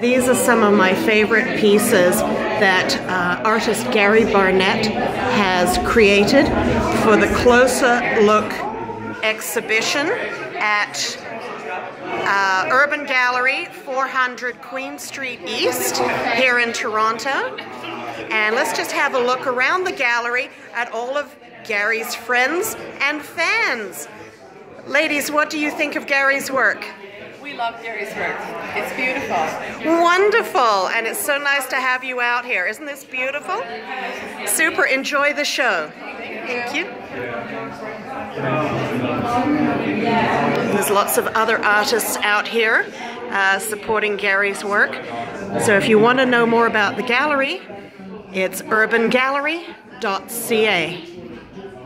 These are some of my favorite pieces that uh, artist Gary Barnett has created for the Closer Look exhibition at uh, Urban Gallery, 400 Queen Street East, here in Toronto. And let's just have a look around the gallery at all of Gary's friends and fans. Ladies, what do you think of Gary's work? Love Gary's work. It's beautiful. Wonderful. And it's so nice to have you out here. Isn't this beautiful? Super. Enjoy the show. Thank you. There's lots of other artists out here uh, supporting Gary's work. So if you want to know more about the gallery, it's urbangallery.ca.